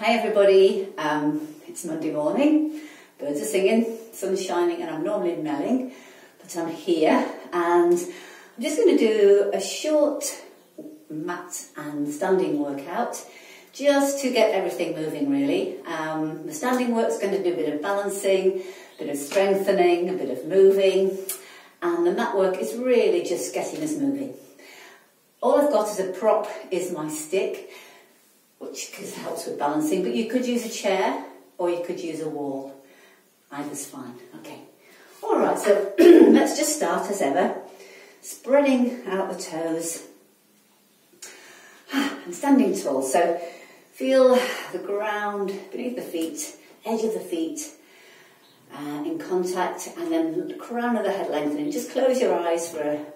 Hi everybody, um, it's Monday morning, birds are singing, sun's shining and I'm normally melling, but I'm here and I'm just going to do a short mat and standing workout just to get everything moving really. Um, the standing work's going to do a bit of balancing, a bit of strengthening, a bit of moving and the mat work is really just getting us moving. All I've got as a prop is my stick which helps with balancing, but you could use a chair or you could use a wall. Either's fine. Okay. All right, so let's just start as ever. Spreading out the toes and standing tall. So feel the ground beneath the feet, edge of the feet uh, in contact, and then the crown of the head lengthening. Just close your eyes for a,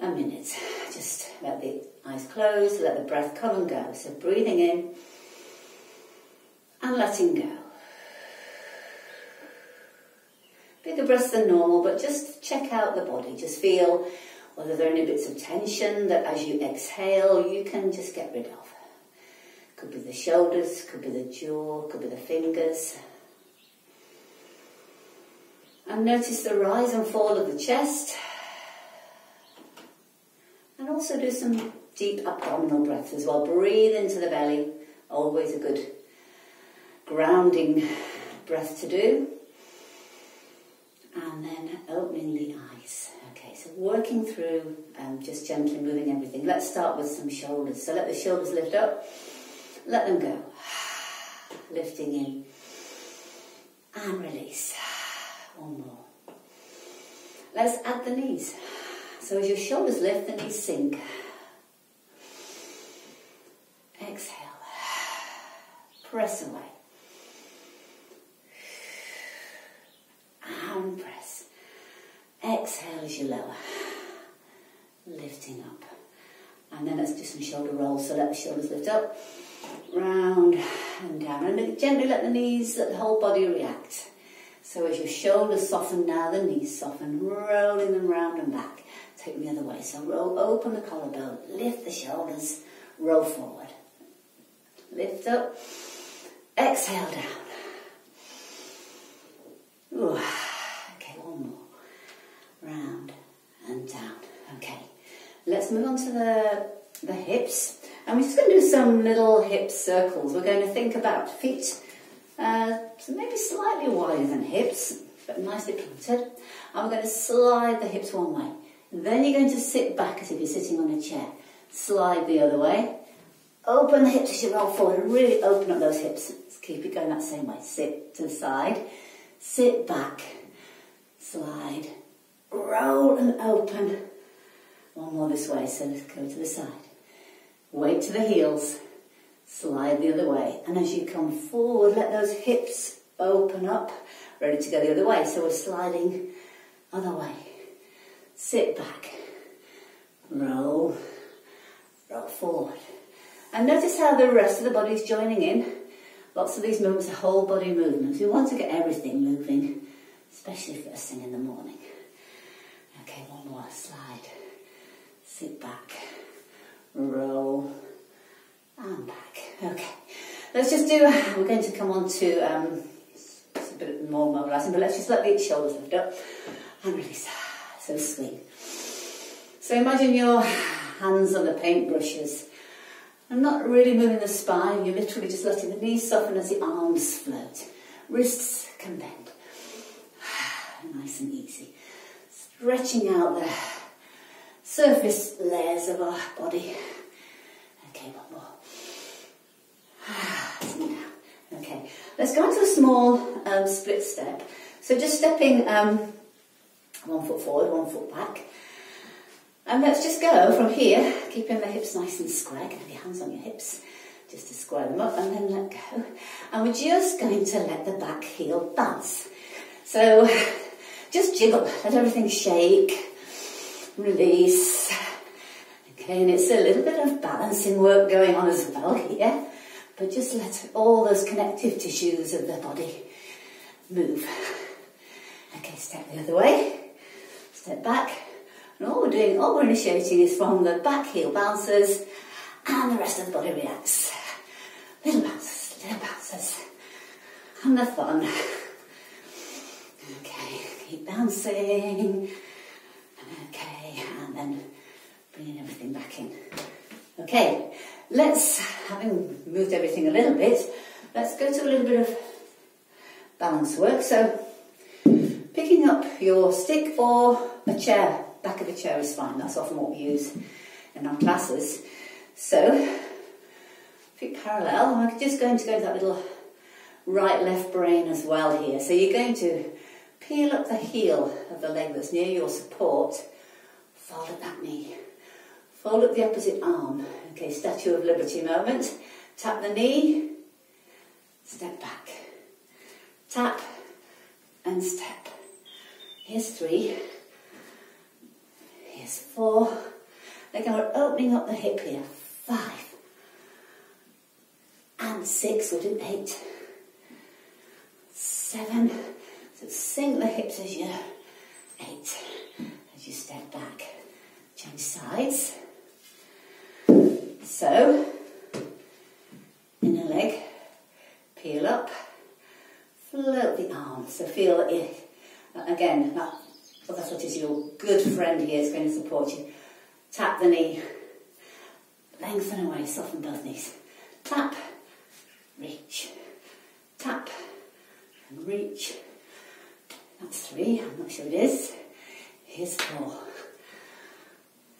a minute. Just let the eyes closed, let the breath come and go. So breathing in and letting go. Bigger breaths than normal, but just check out the body. Just feel whether there are any bits of tension that as you exhale, you can just get rid of. Could be the shoulders, could be the jaw, could be the fingers. And notice the rise and fall of the chest. And also do some deep abdominal breaths as well. Breathe into the belly, always a good grounding breath to do. And then opening the eyes. Okay, so working through um, just gently moving everything. Let's start with some shoulders. So let the shoulders lift up, let them go. Lifting in and release. One more. Let's add the knees. So as your shoulders lift, the knees sink. Exhale. Press away. And press. Exhale as you lower. Lifting up. And then let's do some shoulder rolls. So let the shoulders lift up, round and down. And gently let the knees, let the whole body react. So as your shoulders soften now, the knees soften, rolling them round and back. Take the other way. So roll, open the collarbone, lift the shoulders, roll forward. Lift up. Exhale down. Ooh. Okay, one more. Round and down. Okay. Let's move on to the, the hips. And we're just going to do some little hip circles. We're going to think about feet, uh, maybe slightly wider than hips, but nicely planted. And we're going to slide the hips one way. Then you're going to sit back as if you're sitting on a chair. Slide the other way. Open the hips as you roll forward really open up those hips. Let's keep it going that same way. Sit to the side, sit back, slide, roll and open. One more this way, so let's go to the side. Weight to the heels, slide the other way. And as you come forward, let those hips open up, ready to go the other way. So we're sliding other way. Sit back, roll, roll forward. And notice how the rest of the body is joining in. Lots of these movements are whole body movements. We want to get everything moving, especially first thing in the morning. Okay, one more slide. Sit back, roll, and back. Okay, let's just do, we're going to come on to um, a bit more mobilising, but let's just let the shoulders lift up and release. So swing. So imagine your hands on the paintbrushes Not really moving the spine, you're literally just letting the knees soften as the arms float. Wrists can bend. nice and easy. Stretching out the surface layers of our body. Okay, one more. Okay, let's go into a small um, split step. So just stepping um, one foot forward, one foot back. And let's just go from here, keeping the hips nice and square. Get your hands on your hips just to square them up and then let go. And we're just going to let the back heel bounce. So just jiggle, let everything shake, release. Okay, and it's a little bit of balancing work going on as well here. But just let all those connective tissues of the body move. Okay, step the other way. Step back. All we're doing, all we're initiating is from the back heel bounces and the rest of the body reacts. Little bounces, and the fun. Okay, keep bouncing. Okay, and then bringing everything back in. Okay, let's, having moved everything a little bit, let's go to a little bit of balance work. So, picking up your stick or a chair, back of the chair is fine. That's often what we use in our classes. So, feet parallel. I'm just going to go to that little right left brain as well here. So you're going to peel up the heel of the leg that's near your support, fold up that knee, fold up the opposite arm. Okay, Statue of Liberty moment. Tap the knee, step back, tap and step. Here's three, here's four. Again, we're opening up the hip here. Five and six, we'll do eight seven. So sink the hips as you eight. As you step back. Change sides. So inner leg, peel up, float the arm. So feel that you again that other foot is your good friend here is going to support you. Tap the knee, lengthen away, soften both knees. Tap, reach, tap, and reach. That's three, I'm not sure it is. Here's four.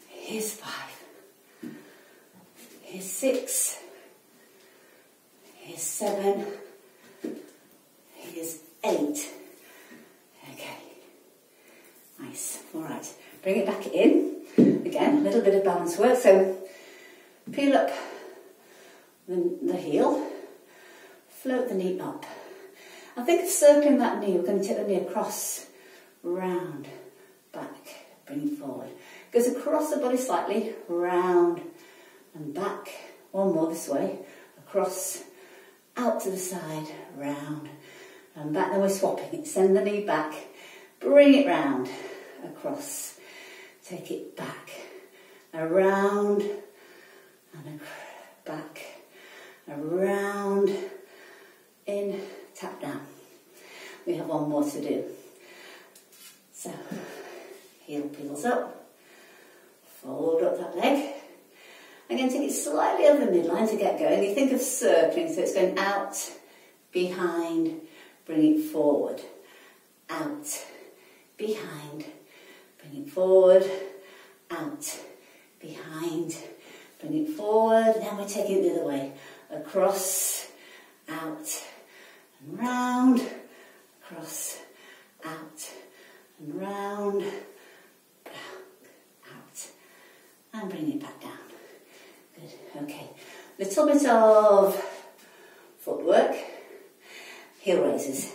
Here's five. Here's six. Here's seven. Here's eight. Nice. All right. Bring it back in. Again, a little bit of balance work. So peel up the, the heel, float the knee up. I think circling that knee, we're going to take the knee across, round, back, bring it forward. Goes across the body slightly, round and back. One more this way, across, out to the side, round and back. Then we're swapping it. Send the knee back, bring it round, across, take it back, around and back, around, in, tap down. We have one more to do. So, heel peels up, fold up that leg. Again, take it slightly over the midline to get going. You think of circling, so it's going out, behind, bring it forward, out, behind, bring it forward, out, behind, bring it forward. Now we're taking it the other way, across, out, and round, across, out, and round, back, out, and bring it back down. Good, okay. Little bit of footwork, heel raises.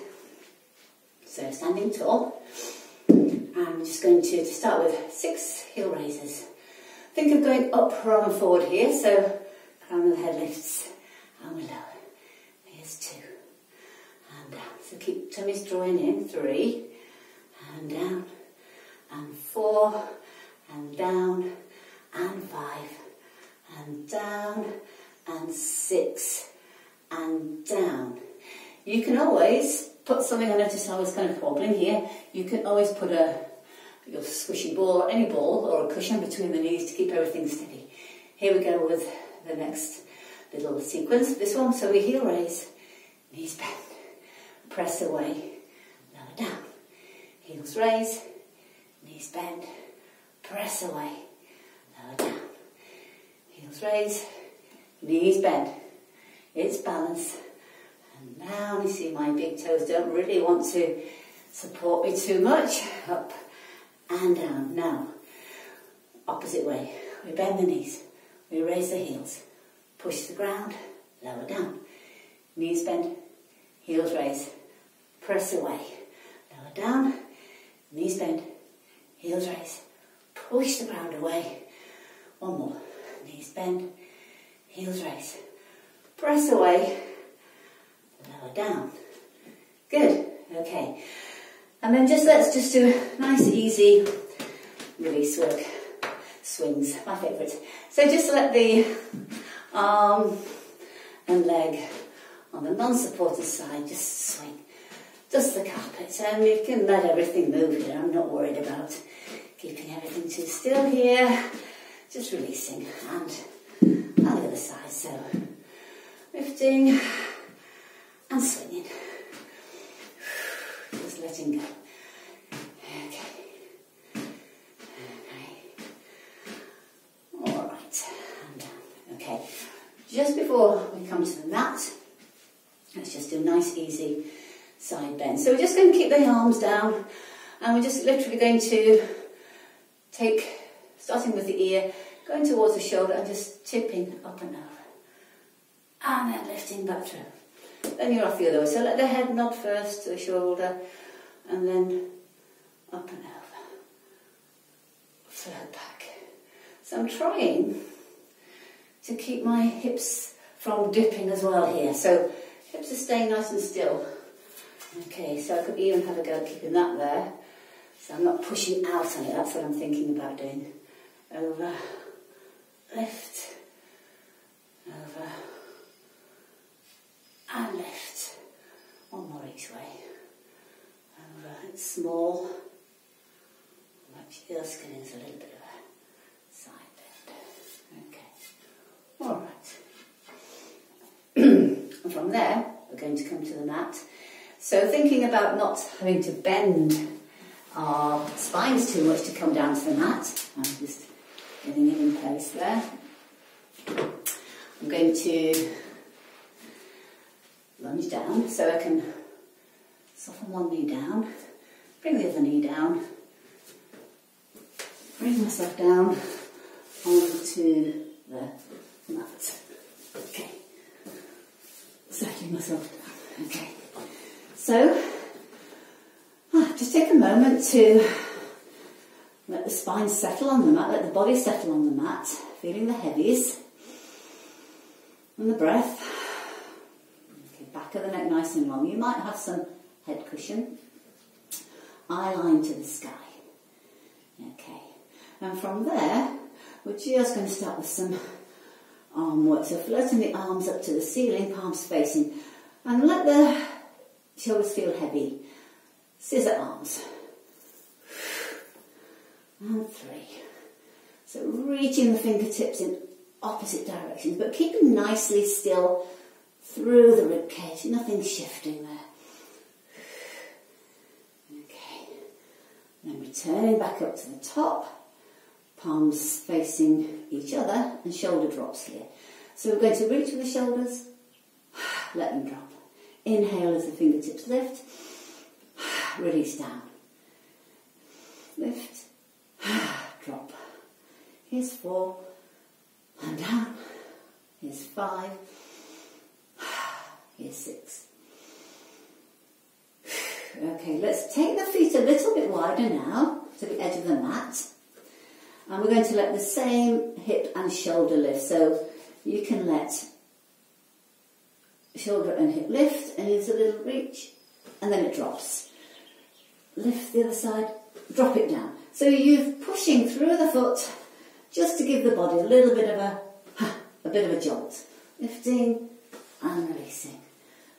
So standing tall, I'm just going to, start with six heel raises. Think of going up than forward here, so crown of the head lifts and we lower. Here's two. And down. So keep tummies drawing in. Three. And down. And four. And down. And five. And down. And six. And down. You can always put something, I noticed I was kind of wobbling here. You can always put a your squishy ball any ball or a cushion between the knees to keep everything steady. Here we go with the next little sequence. This one, so we heel raise, knees bend, press away, lower down. Heels raise, knees bend, press away, lower down. Heels raise, knees bend. It's balance. And now you see my big toes don't really want to support me too much. Up and down. Now, opposite way. We bend the knees. We raise the heels. Push the ground, lower down. Knees bend, heels raise. Press away. Lower down, knees bend, heels raise. Push the ground away. One more. Knees bend, heels raise. Press away, lower down. Good. Okay. And then just let's just do nice, easy release work. Swings, my favourite. So just let the arm and leg on the non-supported side, just swing. Dust the carpet and you can let everything move here. I'm not worried about keeping everything too still here. Just releasing and on the other side. So lifting and swinging. Letting go. Okay. All right. Okay. Just before we come to the mat, let's just do a nice, easy side bend. So we're just going to keep the arms down and we're just literally going to take, starting with the ear, going towards the shoulder and just tipping up and over. And then lifting back through. Then you're off the other way. So let the head nod first to the shoulder and then up and over. Float back. So I'm trying to keep my hips from dipping as well here. So hips are staying nice and still. Okay, so I could even have a go keeping that there. So I'm not pushing out on it, that's what I'm thinking about doing. Over, lift, over, and lift. One more each way. It's small. But skin is a little bit of a side bend. Okay, alright. and from there, we're going to come to the mat. So thinking about not having to bend our spines too much to come down to the mat. I'm just getting it in place there. I'm going to lunge down so I can soften one knee down, bring the other knee down, bring myself down onto the mat. Okay, settling myself down. Okay. So, ah, just take a moment to let the spine settle on the mat, let the body settle on the mat, feeling the heavies and the breath. Okay, back of the neck nice and long. You might have some head cushion, eye line to the sky. Okay, and from there, we're just going to start with some arm work. So floating the arms up to the ceiling, palms facing, and let the Shoulders feel heavy. Scissor arms. And three. So reaching the fingertips in opposite directions, but keeping nicely still through the ribcage. Nothing shifting there. Okay. Then returning back up to the top. Palms facing each other and shoulder drops here. So we're going to reach with the shoulders, let them drop. Inhale as the fingertips lift. Release down. Lift. Drop. Here's four. And down. Here's five. Here's six. Okay, let's take the feet a little bit wider now to the edge of the mat. And we're going to let the same hip and shoulder lift. So you can let shoulder and hip lift, and it's a little reach, and then it drops. Lift the other side, drop it down. So you're pushing through the foot just to give the body a little bit of a, a bit of a jolt. Lifting and releasing.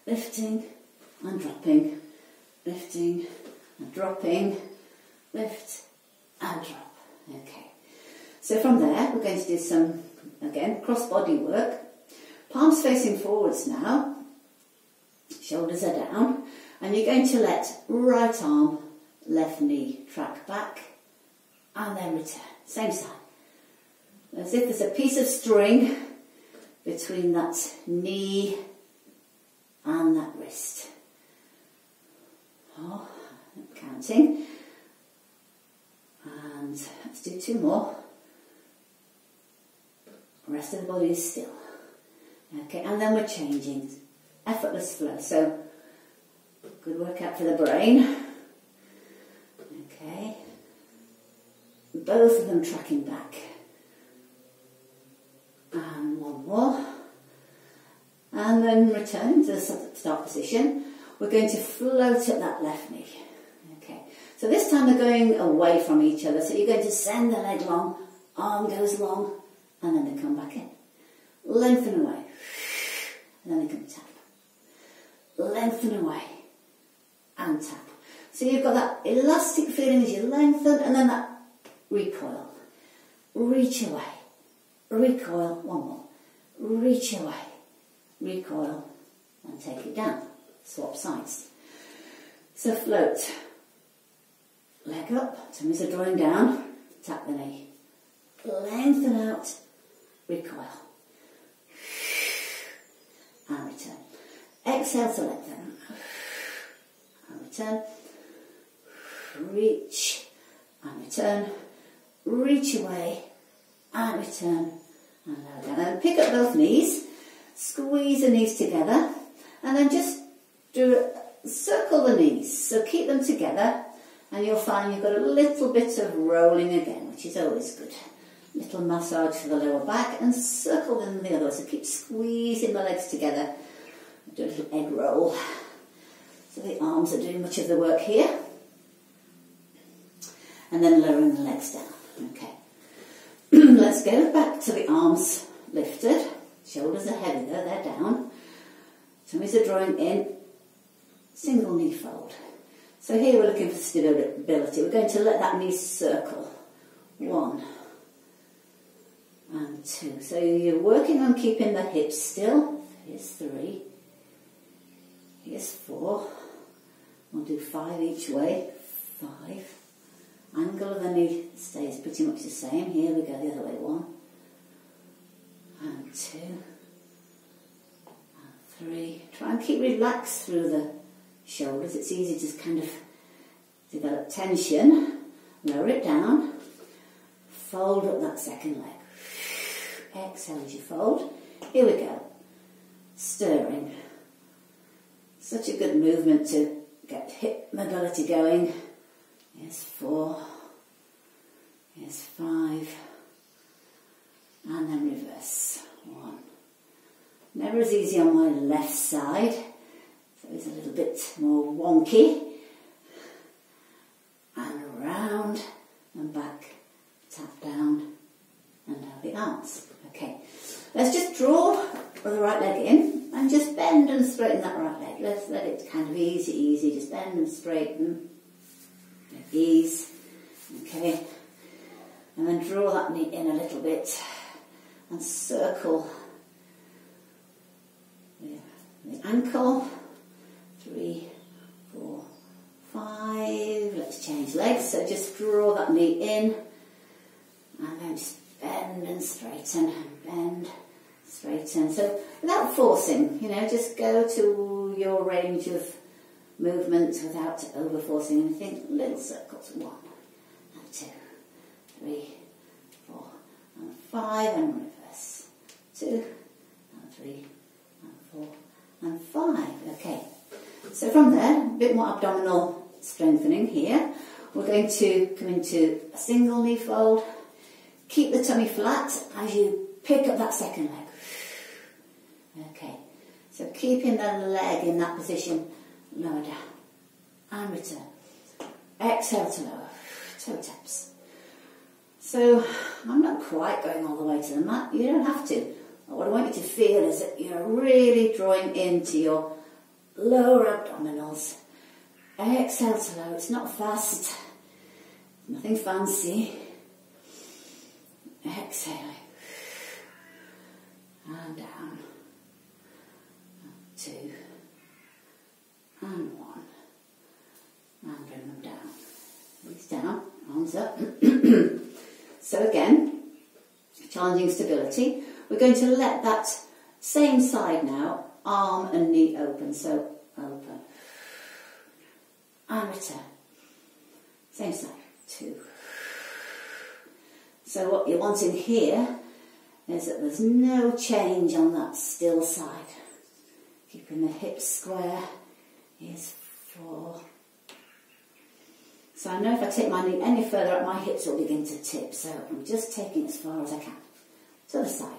Lifting and dropping. Lifting and dropping. Lift and drop. Okay. So from there, we're going to do some, again, cross body work. Palms facing forwards now. Shoulders are down. And you're going to let right arm, left knee track back and then return. Same side. As if there's a piece of string between that knee and that wrist. Oh, counting. And let's do two more. Rest of the body is still. Okay, and then we're changing. Effortless flow. So, good workout for the brain. Okay. Both of them tracking back. And one more. And then return to the start position. We're going to float at that left knee. Okay. So this time they're going away from each other. So you're going to send the leg long, arm goes long, and then they come back in. Lengthen away. And then they come tap. lengthen away and tap. So you've got that elastic feeling as you lengthen and then that recoil. Reach away, recoil, one more. Reach away, recoil and take it down. Swap sides. So float. Leg up, tummies are drawing down, tap the knee. Lengthen out, recoil. And return. Exhale to lengthen. And return. Reach and return. Reach away and return. And lower down. And pick up both knees. Squeeze the knees together. And then just do circle the knees. So keep them together and you'll find you've got a little bit of rolling again, which is always good. Little massage for the lower back and circle them the other way. So keep squeezing the legs together. Do a little egg roll. So the arms are doing much of the work here. And then lowering the legs down. Okay. Let's go back to the arms lifted. Shoulders are heavy though, they're down. Tummies are drawing in. Single knee fold. So here we're looking for stability. We're going to let that knee circle. One and two. So you're working on keeping the hips still. Here's three. Here's four. We'll do five each way. Five. Angle of the knee stays pretty much the same. Here we go the other way. One and two and three. Try and keep relaxed through the shoulders. It's easy to kind of develop tension. Lower it down. Fold up that second leg. Exhale as you fold. Here we go. Stirring. Such a good movement to get hip mobility going. Here's four. Here's five. And then reverse. One. Never as easy on my left side. It's a little bit more wonky. And around and back. Tap down and now the arms. Okay, let's just draw the right leg in and just bend and straighten that right leg. Let's let it kind of easy, easy, just bend and straighten. Ease. Okay, and then draw that knee in a little bit and circle the ankle. Three, four, five. Let's change legs. So just draw that knee in and then just bend and straighten and bend, straighten. So without forcing, you know, just go to your range of movement without over forcing anything. Little circles, one and two, three, four and five and reverse. Two and three and four and five. Okay. So from there, a bit more abdominal strengthening here. We're going to come into a single knee fold, Keep the tummy flat as you pick up that second leg. Okay, so keeping the leg in that position, lower down and return. Exhale to lower, toe taps. So I'm not quite going all the way to the mat, you don't have to. What I want you to feel is that you're really drawing into your lower abdominals. Exhale lower, it's not fast, nothing fancy Exhale and down, two and one, and bring them down. Knees down, arms up. so again, challenging stability. We're going to let that same side now, arm and knee open. So open and return. Same side, two so what you're wanting here is that there's no change on that still side. Keeping the hips square is four. So I know if I take my knee any further up, my hips will begin to tip. So I'm just taking as far as I can. To the side.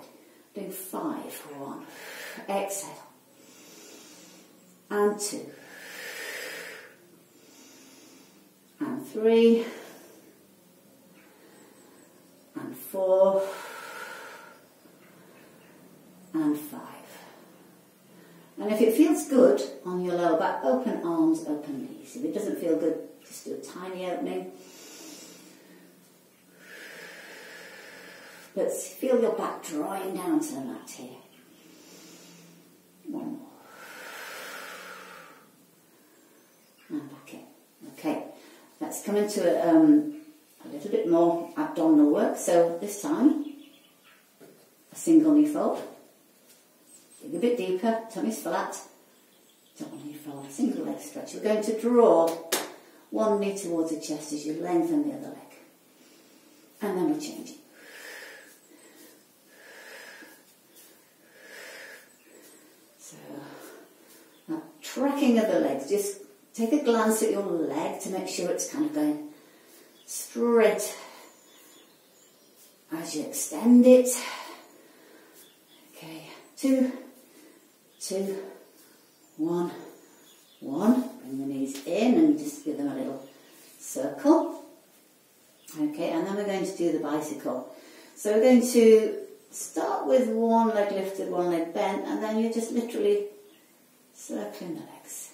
Doing five. One. Exhale. And two. And three and four and five And if it feels good on your lower back, open arms, open knees. If it doesn't feel good, just do a tiny opening. But feel your back drawing down to the mat here. One more. And back in. Okay, let's come into a, um, a little bit more abdominal work. So this time, a single knee fold. Dig a bit deeper, tummy's flat. Double knee fold, single leg stretch. We're going to draw one knee towards the chest as you lengthen the other leg. And then we'll change it. So, that tracking of the legs, just take a glance at your leg to make sure it's kind of going straight as you extend it. Okay, two, two, one, one. Bring the knees in and just give them a little circle. Okay, and then we're going to do the bicycle. So we're going to start with one leg lifted, one leg bent, and then you're just literally circling the legs.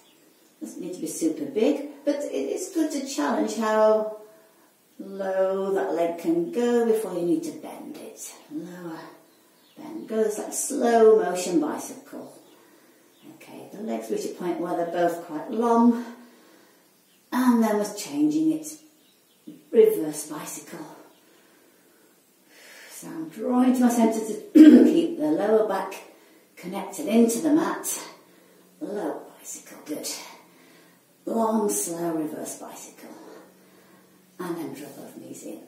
Doesn't need to be super big, but it is good to challenge how low that leg can go before you need to bend it. Lower, bend. Goes like slow motion bicycle. Okay, the legs reach a point where they're both quite long, and then we're changing it. Reverse bicycle. So I'm drawing to my centre to keep the lower back connected into the mat. Low bicycle, good. Long, slow reverse bicycle. And then drop knees in.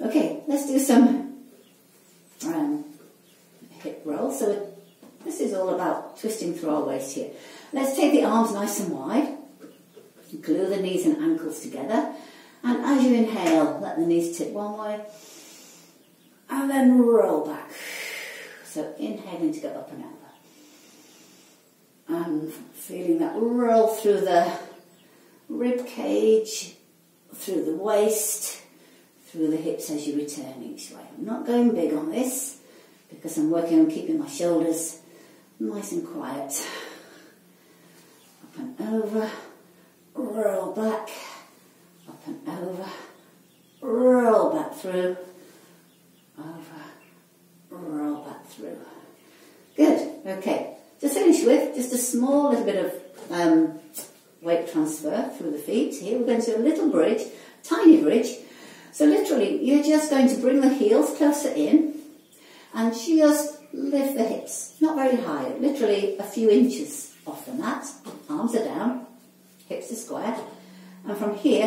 Okay, let's do some um, hip roll. So this is all about twisting through our waist here. Let's take the arms nice and wide. Glue the knees and ankles together. And as you inhale, let the knees tip one way. And then roll back. So inhaling to go up and over. Feeling that roll through the rib cage, through the waist, through the hips as you return each way. I'm not going big on this because I'm working on keeping my shoulders nice and quiet. Up and over, roll back, up and over, roll back through, over, roll back through. Good, okay. To finish with, just a small little bit of um, weight transfer through the feet. Here we're going to do a little bridge, tiny bridge. So literally, you're just going to bring the heels closer in and just lift the hips. Not very high, literally a few inches off the mat. Arms are down, hips are square. And from here,